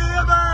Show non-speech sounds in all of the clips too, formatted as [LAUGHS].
Deva!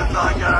Batalha!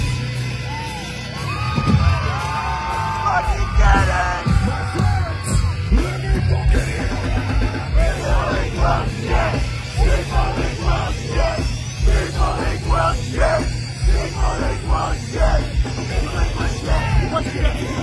Yeah. [LAUGHS]